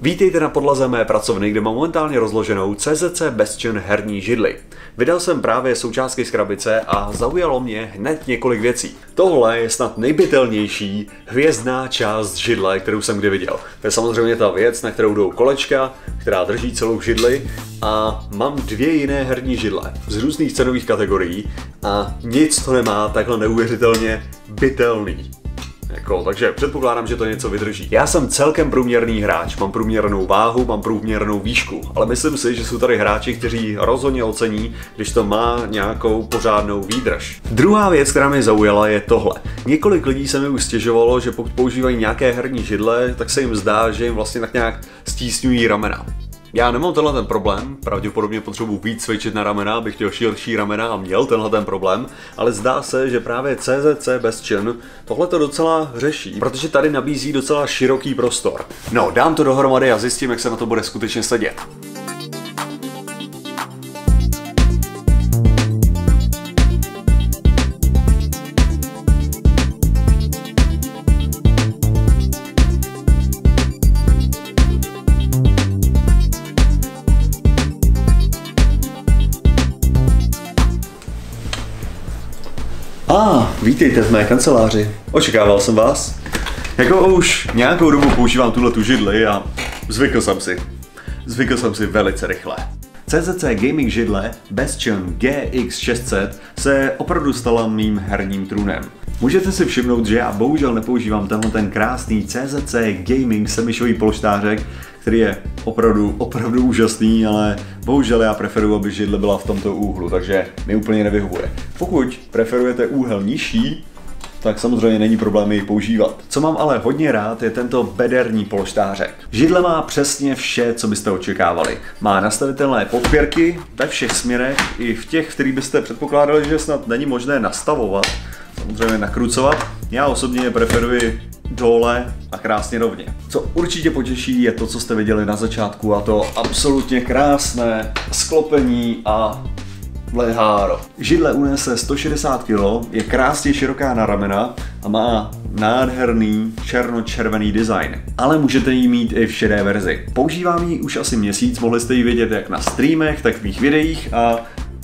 Vítejte na podlaze mé pracovny, kde mám momentálně rozloženou CZC Bastion herní židli. Vydal jsem právě součástky z krabice a zaujalo mě hned několik věcí. Tohle je snad nejbytelnější hvězdná část židle, kterou jsem kdy viděl. To je samozřejmě ta věc, na kterou jdou kolečka, která drží celou židli a mám dvě jiné herní židle z různých cenových kategorií a nic to nemá takhle neuvěřitelně bytelný. Jako, takže předpokládám, že to něco vydrží. Já jsem celkem průměrný hráč, mám průměrnou váhu, mám průměrnou výšku, ale myslím si, že jsou tady hráči, kteří rozhodně ocení, když to má nějakou pořádnou výdrž. Druhá věc, která mě zaujala, je tohle. Několik lidí se mi už stěžovalo, že pokud používají nějaké herní židle, tak se jim zdá, že jim vlastně tak nějak stísňují ramena. Já nemám tenhle ten problém, pravděpodobně potřebuji víc cvičit na ramena, abych chtěl širší ramena a měl tenhle ten problém, ale zdá se, že právě CZC Bastion tohle to docela řeší, protože tady nabízí docela široký prostor. No, dám to dohromady a zjistím, jak se na to bude skutečně sedět. A, ah, vítejte v mé kanceláři. Očekával jsem vás. Jako už nějakou dobu používám tuhle tu židli a zvykl jsem si. Zvykl jsem si velice rychle. CZC Gaming židle Bastion GX600 se opravdu stala mým herním trůnem. Můžete si všimnout, že já bohužel nepoužívám tenhle ten krásný CZC Gaming semišový polštářek, který je opravdu, opravdu úžasný, ale bohužel já preferuji, aby židle byla v tomto úhlu, takže mi úplně nevyhovuje. Pokud preferujete úhel nižší, tak samozřejmě není problém ji používat. Co mám ale hodně rád, je tento bederní polštářek. Židle má přesně vše, co byste očekávali. Má nastavitelné podpěrky ve všech směrech, i v těch, který byste předpokládali, že snad není možné nastavovat, samozřejmě nakrucovat. Já osobně preferuji dole a krásně rovně. Co určitě potěší je to, co jste viděli na začátku a to absolutně krásné sklopení a leháro. Židle unese 160 kg, je krásně široká na ramena a má nádherný černo-červený design. Ale můžete ji mít i v šedé verzi. Používám ji už asi měsíc, mohli jste ji vidět jak na streamech, tak v mých videích a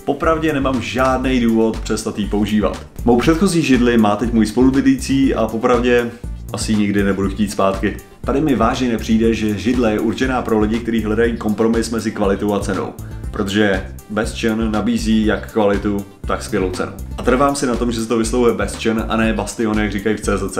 Popravdě nemám žádný důvod přestat ji používat. Mou předchozí židli má teď můj spolubydlící a popravdě asi nikdy nebudu chtít zpátky. Tady mi vážně nepřijde, že židle je určená pro lidi, kteří hledají kompromis mezi kvalitou a cenou. Protože Bastion nabízí jak kvalitu, tak skvělou cenu. A trvám si na tom, že se to vyslovuje Bastion a ne Bastion, jak říkají v CZC.